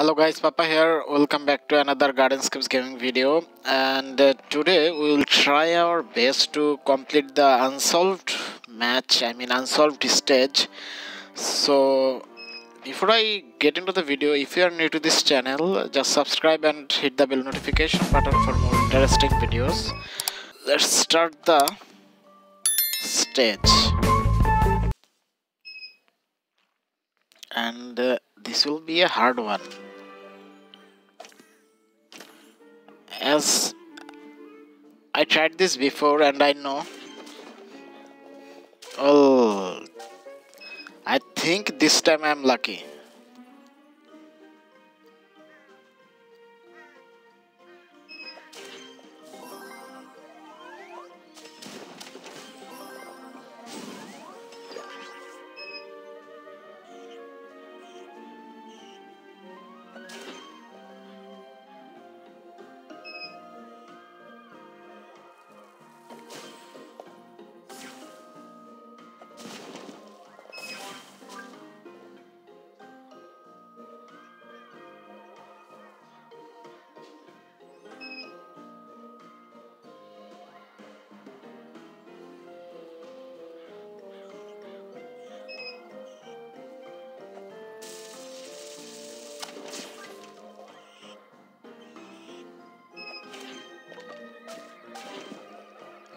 hello guys. Pappa here. Welcome back to another Gardenscapes gaming video. And uh, today we will try our best to complete the unsolved match i mean unsolved stage. So before i get into the video if you are new to this channel just subscribe and hit the bell notification button for more interesting videos. Let's start the stage. And uh, this will be a hard one as I tried this before and I know. Oh I think this time I'm lucky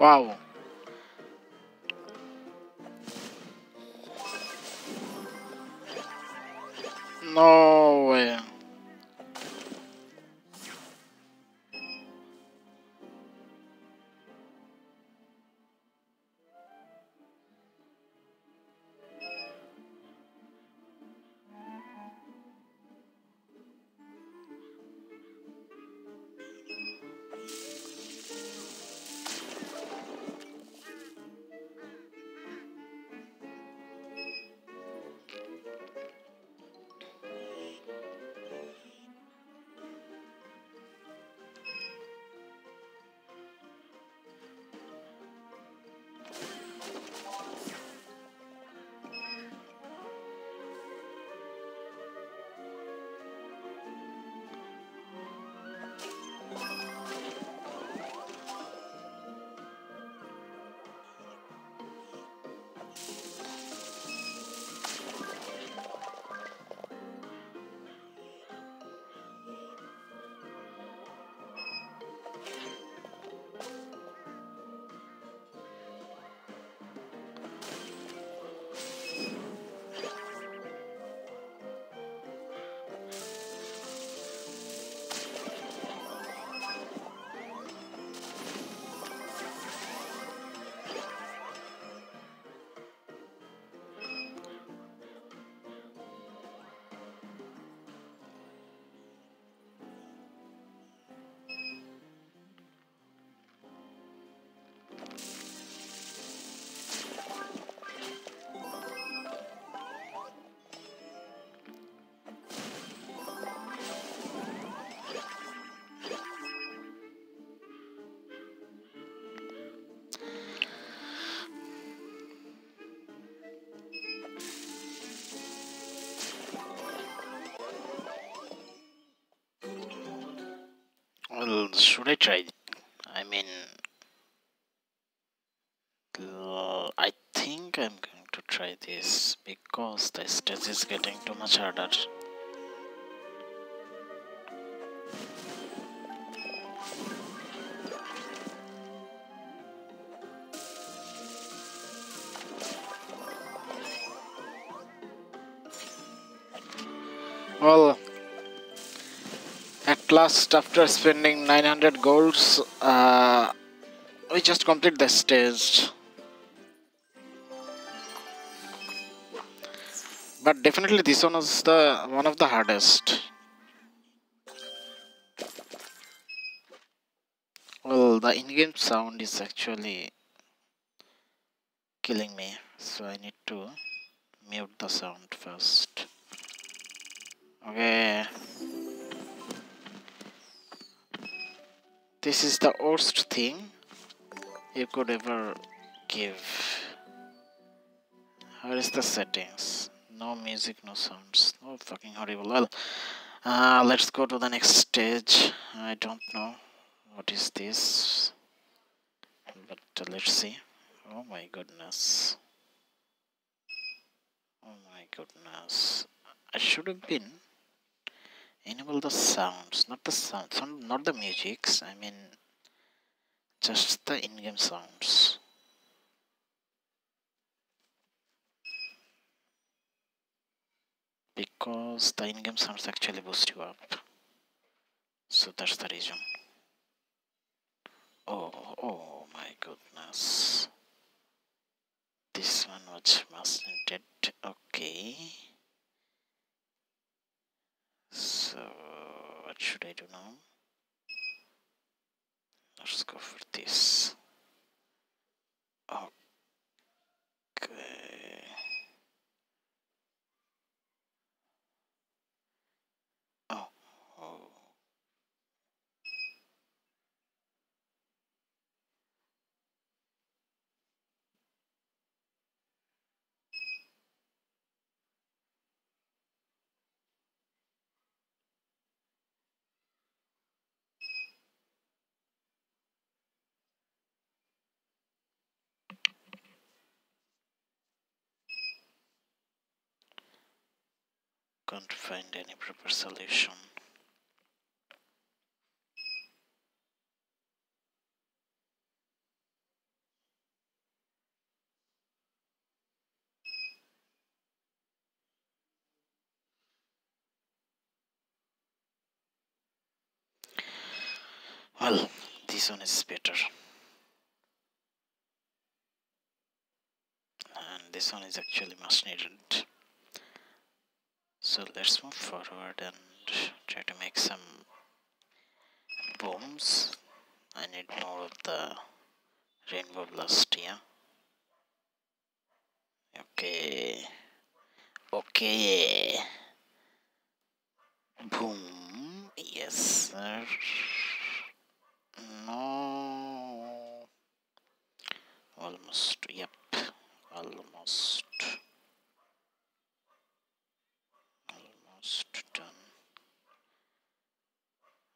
Wow. No. Well, should I try? I mean, uh, I think I'm going to try this because the stage is getting too much harder. Well, last after spending 900 golds uh, we just complete the stage. But definitely this one is the one of the hardest. Well the in-game sound is actually killing me so I need to mute the sound first. Okay this is the worst thing you could ever give. Where is the settings? No music no sounds no fucking horrible. Well uh, let's go to the next stage. I don't know what is this but uh, let's see. Oh my goodness. Oh my goodness. I should have been enable the sounds not the sounds not the musics I mean just the in-game sounds. Because the in-game sounds actually boost you up. So that's the reason. Oh oh my goodness. This one was mustn't okay so what should I do now? Let's go for this okay can't find any proper solution. Well, this one is better. And this one is actually much needed so let's move forward and try to make some booms. I need more of the rainbow blast here okay. Okay. Boom. Yes sir. No. Almost. Yep. Almost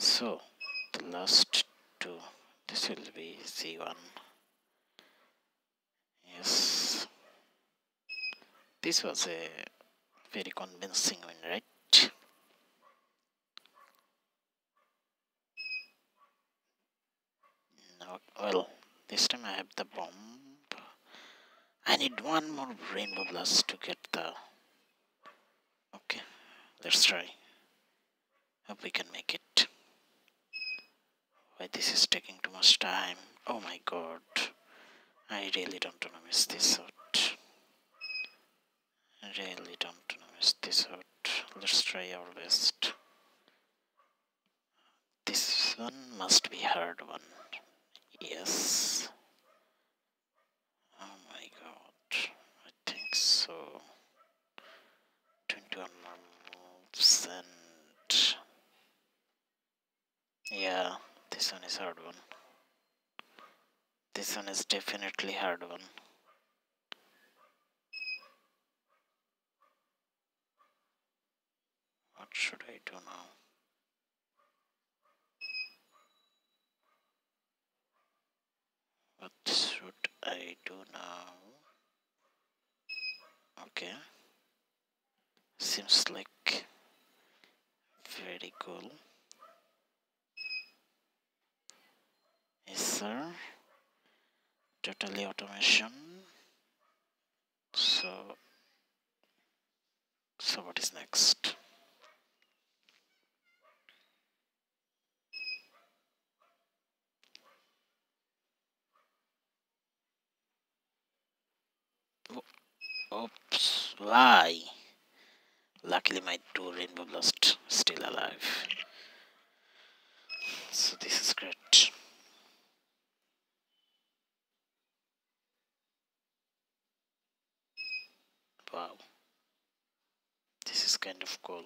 so the last two this will be c1 yes. This was a very convincing win right? Now well this time I have the bomb. I need one more rainbow blast to get the okay let's try. Hope we can make it why this is taking too much time. Oh my god. I really don't want to miss this out. Really don't want to miss this out. Let's try our best. This one must be hard one. Yes. Oh my god. I think so. 21 more moves and yeah this one is hard one. This one is definitely hard one. What should I do now? What should I do now? Okay. Seems like very cool. sir totally automation. So so what is next? Oops why luckily my two rainbow blast still alive. So this is great This kind of goal.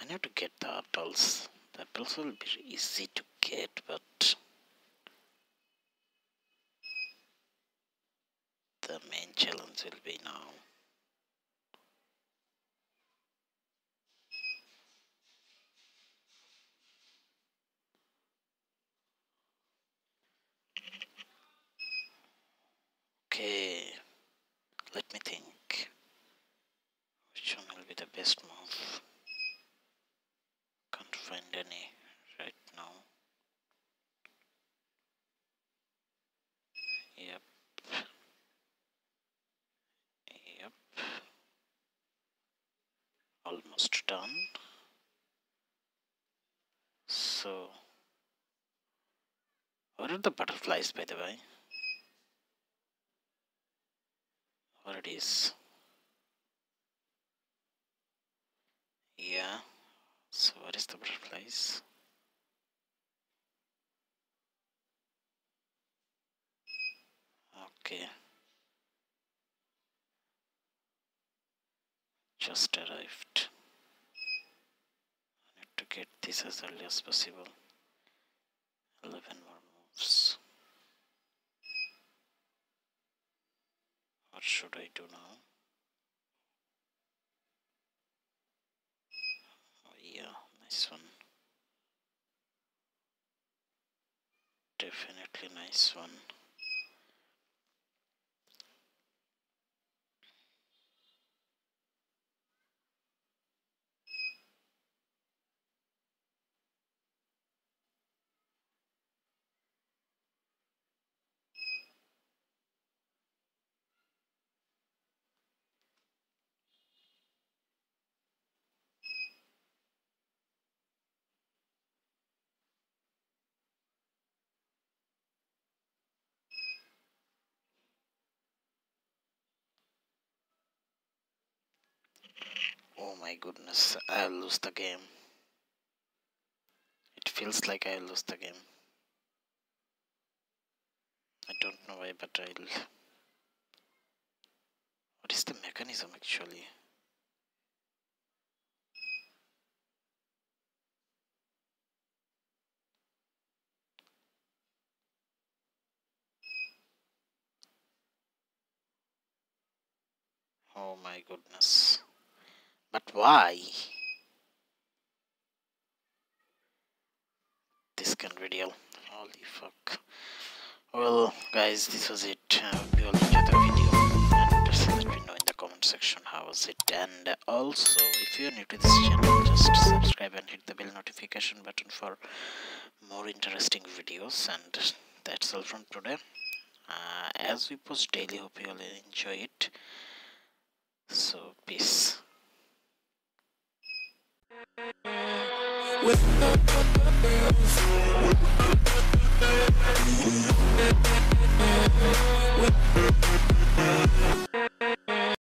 I need to get the apples. The apples will be easy to get, but the main challenge will be now. Find any right now. Yep. Yep. Almost done. So, what are the butterflies by the way? what it is yeah so what is the butterflies okay. Just arrived. I need to get this as early as possible. 11 more moves. What should I do now? Oh yeah, nice one. Definitely nice one. Oh my goodness, I'll lose the game. It feels like I'll lose the game. I don't know why, but I'll... What is the mechanism actually? Oh my goodness. But why? This can reveal. Holy fuck. Well, guys, this was it. Uh, we all enjoyed the video. And let me know in the comment section how was it. And also, if you're new to this channel, just subscribe and hit the bell notification button for more interesting videos. And that's all from today. Uh, as we post daily, hope you all enjoy it. So, peace. With